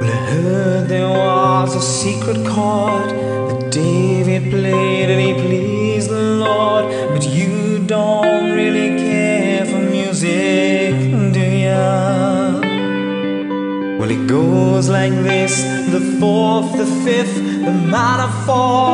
Well, I heard there was a secret chord that David played and he pleased the Lord. But you don't really care for music, do ya? Well, it goes like this the fourth, the fifth, the minor fourth.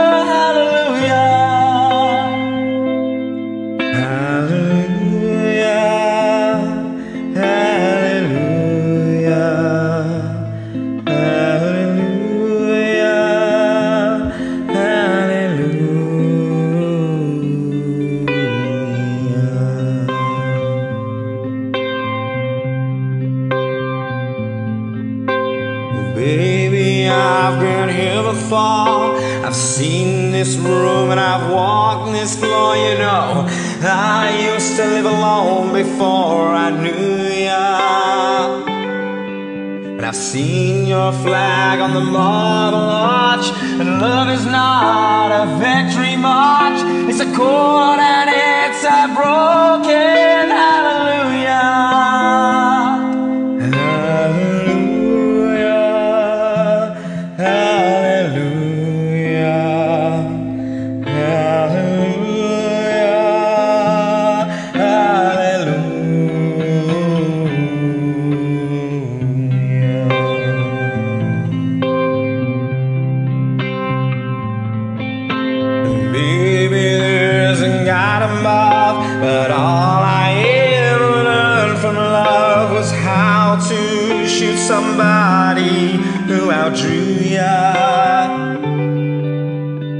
I've been here before. I've seen this room and I've walked this floor, you know. I used to live alone before I knew ya. And I've seen your flag on the marble arch. And love is not a victory march, it's a chord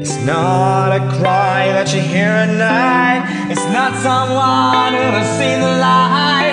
It's not a cry that you hear at night. It's not someone who has seen the light.